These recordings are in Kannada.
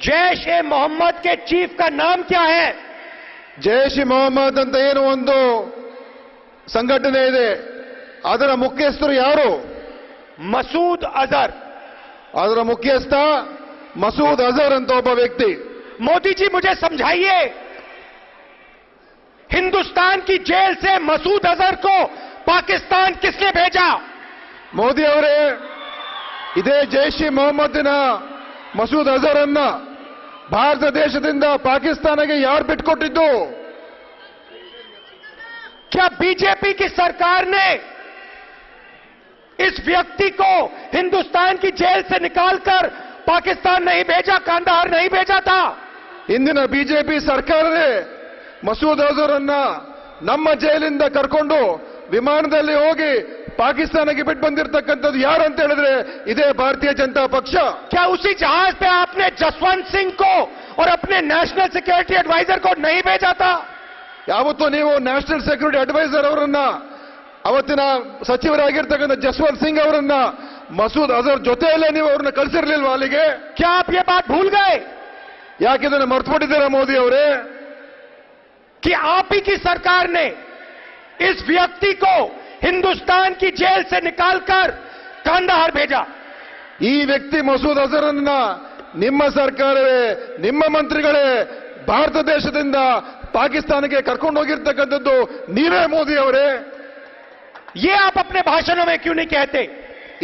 जैश ए मोहम्मद के चीफ का नाम क्या है ಜೈಷ್ ಇ ಮೊಹಮ್ಮದ್ ಅಂತ ಏನು ಒಂದು ಸಂಘಟನೆ ಇದೆ ಅದರ ಮುಖ್ಯಸ್ಥರು ಯಾರು मसूद अजहर ಅದರ ಮುಖ್ಯಸ್ಥ ಮಸೂದ್ ಅಜರ್ ಅಂತ ಒಬ್ಬ ವ್ಯಕ್ತಿ मोदी जी मुझे समझाइए हिंदुस्तान की जेल से मसूद अजहर को पाकिस्तान किसने भेजा ಮೋದಿ ಅವರೇ ಇದೇ ಜೈಷ್ ಇ ಮೊಹಮ್ಮದಿನ ಮಸೂದ್ ಅಜರ್ ಅನ್ನ ಭಾರತ ದೇಶದಿಂದ ಪಾಕಿಸ್ತಾನಕ್ಕೆ ಯಾರು ಬಿಟ್ಕೊಟ್ಟಿದ್ದು क्या बीजेपी की सरकार ने इस व्यक्ति को हिंदुस्तान की जेल से निकालकर पाकिस्तान नहीं भेजा कांदाहार नहीं भेजा था ಇಂದಿನ ಬಿಜೆಪಿ ಸರ್ಕಾರವೇ ಮಸೂದ್ ಅಜರ್ ಅನ್ನ ನಮ್ಮ ಜೈಲಿಂದ ಕರ್ಕೊಂಡು ವಿಮಾನದಲ್ಲಿ ಹೋಗಿ ಪಾಕಿಸ್ತಾನಕ್ಕೆ ಬಿಟ್ಟು ಬಂದಿರತಕ್ಕಂಥದ್ದು ಯಾರು ಅಂತ ಹೇಳಿದ್ರೆ ಇದೇ ಭಾರತೀಯ ಜನತಾ ಪಕ್ಷ क्या उसी जहाज पे आपने जसवंत सिंह को और अपने नेशनल सिक्योरिटी एडवाइजर को नहीं भेजा था ಯಾವತ್ತೂ ನೀವು ನ್ಯಾಷನಲ್ ಸೆಕ್ಯೂರಿಟಿ ಅಡ್ವೈಸರ್ ಅವರನ್ನ ಅವತ್ತಿನ ಸಚಿವರಾಗಿರ್ತಕ್ಕಂಥ ಜಸ್ವಂತ್ ಸಿಂಗ್ ಅವರನ್ನ ಮಸೂದ್ ಅಜರ್ ಜೊತೆಯಲ್ಲೇ ನೀವು ಅವ್ರನ್ನ ಕಳಿಸಿರ್ಲಿಲ್ವಾ ಅಲ್ಲಿಗೆ क्या आप ये बात भूल गए ಯಾಕಿದನ್ನ ಮರ್ತ್ಬಿಟ್ಟಿದ್ದೀರಾ ಮೋದಿ ಅವರೇ कि आप ही की सरकार ने इस व्यक्ति को हिंदुस्तान की जेल से निकालकर कांदाहार भेजा ಈ ವ್ಯಕ್ತಿ ಮಸೂದ್ ಅಜರನ್ನ ನಿಮ್ಮ ಸರ್ಕಾರವೇ ನಿಮ್ಮ ಮಂತ್ರಿಗಳೇ ಭಾರತ ದೇಶದಿಂದ ಪಾಕಿಸ್ತಾನಕ್ಕೆ ಕರ್ಕೊಂಡು ಹೋಗಿರ್ತಕ್ಕಂಥದ್ದು ನೀವೇ ಮೋದಿ ಅವರೇ ये आप अपने भाषणों में क्यों नहीं कहते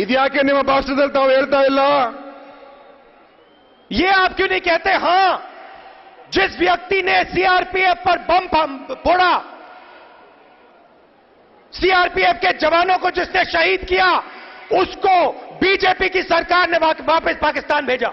ಇದ್ಯಾಕೆ ನಿಮ್ಮ ಭಾಷಣದಲ್ಲಿ ತಾವು ಹೇಳ್ತಾ ಇಲ್ಲ ये आप क्यों नहीं कहते हां जिस व्यक्ति ने सीआरपीएफ पर बम फम- फोड़ा सीआरपीएफ के जवानों को जिसने शहीद किया, उसको बीजेपी की सरकार ने वापस पाकिस्तान भेजा।